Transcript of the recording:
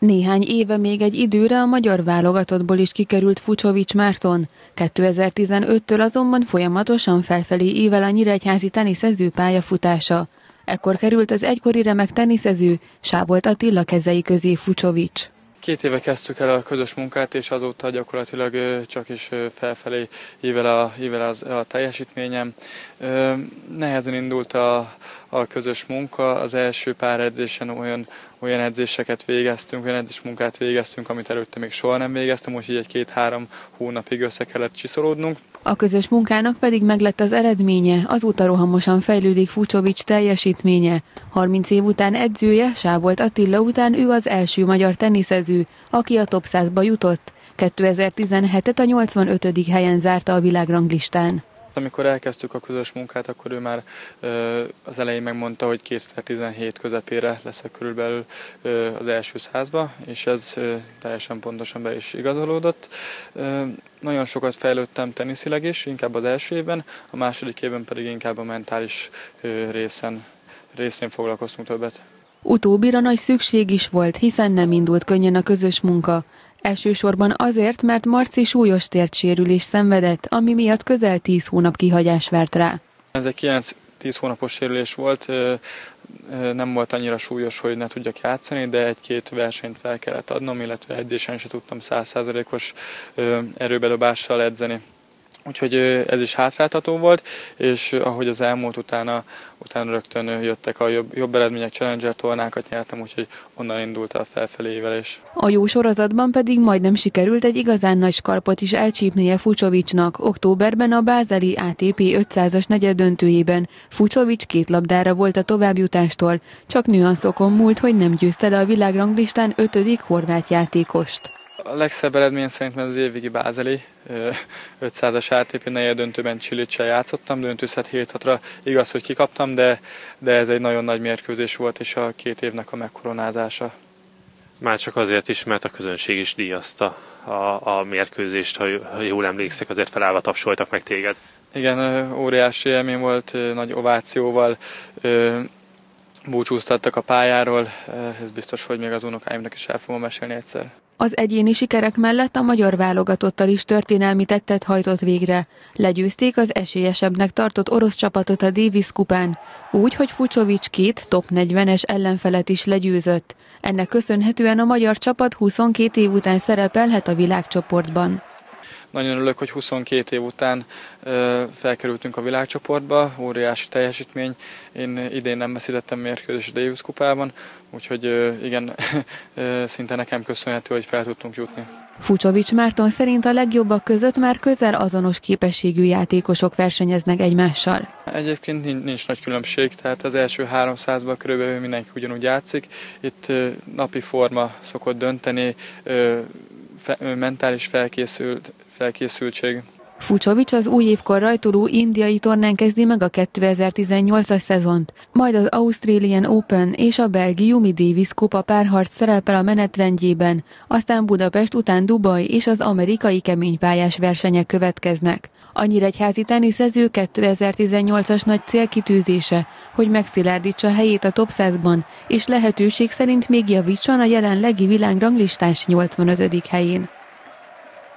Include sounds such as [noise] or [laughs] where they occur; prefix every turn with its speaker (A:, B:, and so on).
A: Néhány éve még egy időre a magyar válogatottból is kikerült Fucsovics Márton. 2015-től azonban folyamatosan felfelé ével a nyíregyházi teniszező pályafutása. Ekkor került az egykori remek teniszező Sábolt Attila kezei közé Fucsovics.
B: Két éve kezdtük el a közös munkát, és azóta gyakorlatilag csak is felfelé ível a, ível az, a teljesítményem. Nehezen indult a, a közös munka, az első pár edzésen olyan, olyan edzéseket végeztünk, olyan edzés munkát végeztünk, amit előtte még soha nem végeztem, úgyhogy egy két-három hónapig össze kellett csiszolódnunk.
A: A közös munkának pedig meglett az eredménye, azóta rohamosan fejlődik Fucsovics teljesítménye. 30 év után edzője, Sávolt Attila után ő az első magyar teniszező, aki a top 100-ba jutott. 2017-et a 85. helyen zárta a világranglistán.
B: Amikor elkezdtük a közös munkát, akkor ő már az elején megmondta, hogy 2017 közepére leszek körülbelül az első százba, és ez teljesen pontosan be is igazolódott. Nagyon sokat fejlődtem teniszileg is, inkább az első évben, a második évben pedig inkább a mentális részen, részén foglalkoztunk többet.
A: Utóbbira nagy szükség is volt, hiszen nem indult könnyen a közös munka. Elsősorban azért, mert Marci súlyos tértsérülés szenvedett, ami miatt közel 10 hónap kihagyás vert rá.
B: Ez egy 9-10 hónapos sérülés volt, nem volt annyira súlyos, hogy ne tudjak játszani, de egy-két versenyt fel kellett adnom, illetve edzésen se tudtam 100%-os erőbedobással edzeni. Úgyhogy ez is hátráltató volt, és ahogy az elmúlt utána, utána rögtön jöttek a jobb, jobb eredmények, Challenger tornákat nyertem, úgyhogy onnan indult a felfelé évelés.
A: A jó sorozatban pedig majdnem sikerült egy igazán nagy skarpot is elcsípnie Fucsovicsnak. Októberben a Bázeli ATP 500-as negyedöntőjében Fucsovics két labdára volt a továbbjutástól, csak nüanszokon múlt, hogy nem győzte le a világranglistán ötödik horvát játékost.
B: A legszebb eredmény szerintem az évvégi Bázeli 500-as ATP negyed döntőben Csilicsel játszottam, döntőszet 7 ra igaz, hogy kikaptam, de, de ez egy nagyon nagy mérkőzés volt, és a két évnek a megkoronázása.
C: Már csak azért is, mert a közönség is díjazta a, a mérkőzést, ha, ha jól emlékszek, azért felállva tapsoltak meg téged.
B: Igen, óriási élmény volt, nagy ovációval búcsúztattak a pályáról, ez biztos, hogy még az unokáimnak is el fogom mesélni egyszer.
A: Az egyéni sikerek mellett a magyar válogatottal is történelmi tettet hajtott végre. Legyőzték az esélyesebbnek tartott orosz csapatot a Davis kupán, úgy, hogy Fucsovics két top 40-es ellenfelet is legyőzött. Ennek köszönhetően a magyar csapat 22 év után szerepelhet a világcsoportban.
B: Nagyon örülök, hogy 22 év után felkerültünk a világcsoportba, óriási teljesítmény. Én idén nem veszítettem mérkőzés a Davis kupában, úgyhogy igen, [laughs] szinte nekem köszönhető, hogy fel tudtunk jutni.
A: Fucsovics Márton szerint a legjobbak között már közel azonos képességű játékosok versenyeznek egymással.
B: Egyébként nincs, nincs nagy különbség, tehát az első 300-ban körülbelül mindenki ugyanúgy játszik. Itt napi forma szokott dönteni, mentális felkészült, felkészültség.
A: Fucsovics az új évkor rajtoló indiai tornán kezdi meg a 2018-as szezont, majd az Australian Open és a Belgiumi Davis Kupa párharc szerepel a menetrendjében, aztán Budapest után Dubaj és az amerikai keménypályás versenyek következnek. A nyíregyházi teniszező 2018-as nagy célkitűzése, hogy megszilárdítsa helyét a top 100-ban, és lehetőség szerint még javítson a jelenlegi világranglistás 85. helyén.